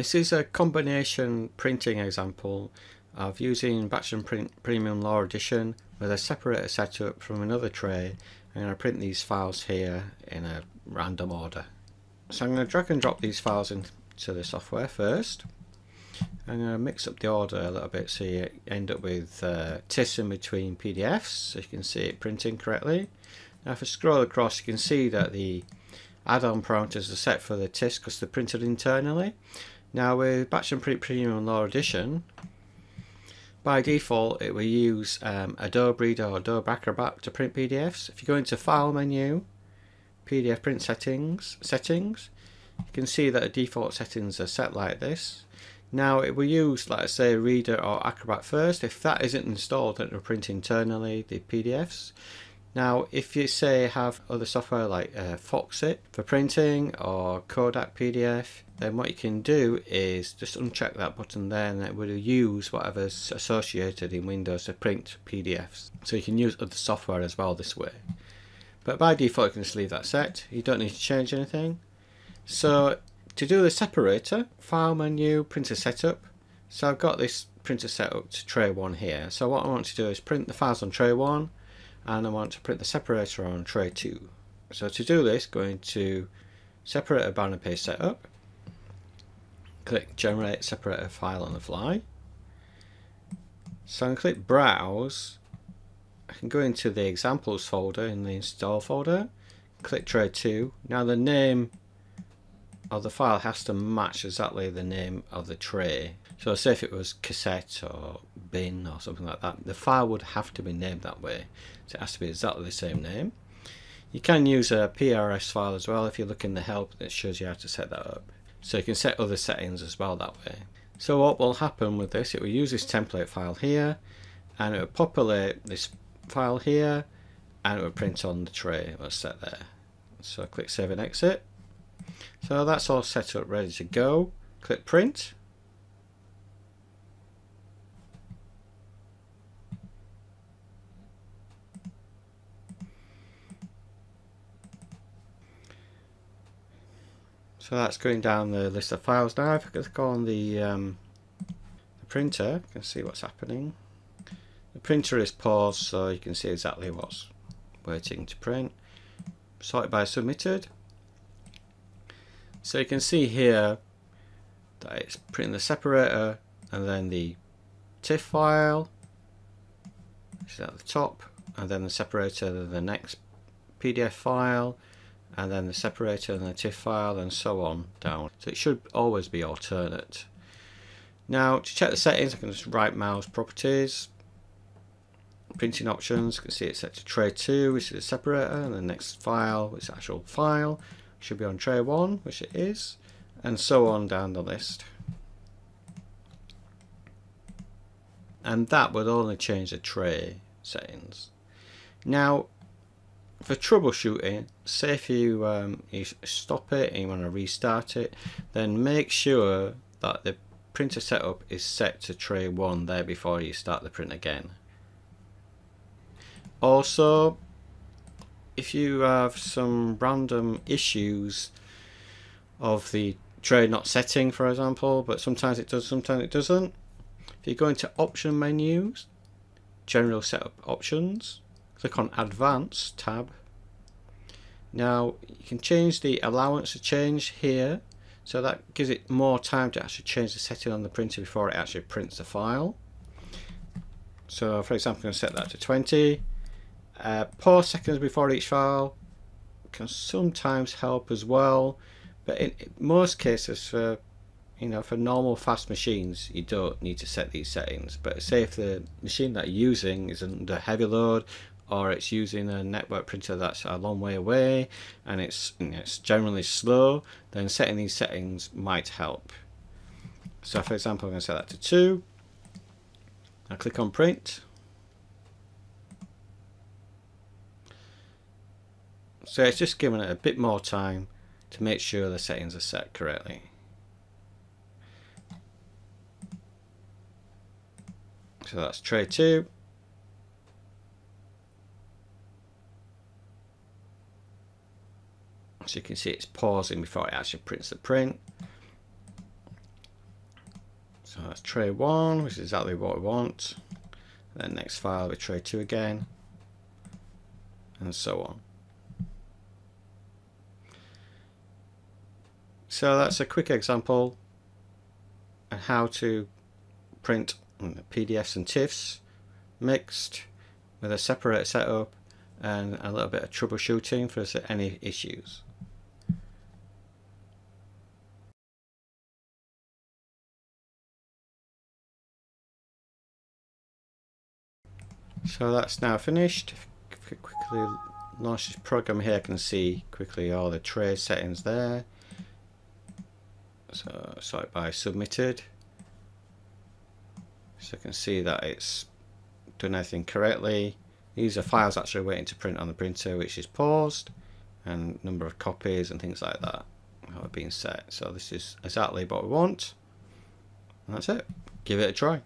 This is a combination printing example of using Batch and Print Premium Law Edition with a separator setup from another tray. I'm going to print these files here in a random order. So I'm going to drag and drop these files into the software first. I'm going to mix up the order a little bit so you end up with uh, TIFFs in between PDFs so you can see it printing correctly. Now if I scroll across you can see that the add-on parameters are set for the TIFFs because they're printed internally. Now with Batch and Print Premium Law Edition, by default it will use um, Adobe Reader or Adobe Acrobat to print PDFs. If you go into File menu, PDF print settings, settings, you can see that the default settings are set like this. Now it will use, like I say, Reader or Acrobat first. If that isn't installed, it will print internally the PDFs. Now, if you say have other software like uh, Foxit for printing or Kodak PDF, then what you can do is just uncheck that button there and it will use whatever's associated in Windows to print PDFs. So you can use other software as well this way. But by default you can just leave that set. You don't need to change anything. So to do the separator, File menu, Printer Setup. So I've got this printer set up to tray 1 here. So what I want to do is print the files on tray 1 and I want to print the separator on tray 2. So to do this, going to separator banner page setup, click generate separator file on the fly. So I can click browse, I can go into the examples folder in the install folder, click tray 2. Now the name of the file has to match exactly the name of the tray. So say if it was cassette or bin or something like that, the file would have to be named that way. So it has to be exactly the same name. You can use a PRS file as well if you look in the help that shows you how to set that up. So you can set other settings as well that way. So what will happen with this, it will use this template file here and it will populate this file here and it will print on the tray that's set there. So click save and exit. So that's all set up ready to go. Click print So that's going down the list of files now. If I click on the, um, the printer, you can see what's happening. The printer is paused so you can see exactly what's waiting to print. Sorted by submitted. So you can see here that it's printing the separator and then the TIFF file, which is at the top, and then the separator, the next PDF file, and then the separator and the TIFF file and so on down. So it should always be alternate. Now to check the settings I can just right mouse properties, printing options, you can see it's set to tray 2 which is the separator and the next file which is actual file should be on tray 1 which it is and so on down the list. And that would only change the tray settings. Now for troubleshooting, say if you, um, you stop it and you want to restart it, then make sure that the printer setup is set to tray 1 there before you start the print again. Also, if you have some random issues of the tray not setting for example, but sometimes it does, sometimes it doesn't. If you go into option menus, general setup options, click on Advanced tab. Now you can change the allowance to change here so that gives it more time to actually change the setting on the printer before it actually prints the file. So for example I'm going to set that to 20. Uh, pause seconds before each file can sometimes help as well but in, most cases for you know for normal fast machines you don't need to set these settings but say if the machine that you're using is under heavy load or it's using a network printer that's a long way away and it's, it's generally slow, then setting these settings might help. So for example, I'm going to set that to 2. I click on print. So it's just giving it a bit more time to make sure the settings are set correctly. So that's tray 2. So you can see it's pausing before it actually prints the print. So that's tray 1, which is exactly what we want. Then next file with tray 2 again. And so on. So that's a quick example of how to print mm, PDFs and TIFFs mixed with a separate setup and a little bit of troubleshooting for any issues. So that's now finished. If I quickly launch this program here, I can see quickly all the tray settings there. So sort by submitted. So I can see that it's done everything correctly. These are files actually waiting to print on the printer, which is paused, and number of copies and things like that have been set. So this is exactly what we want. And that's it. Give it a try.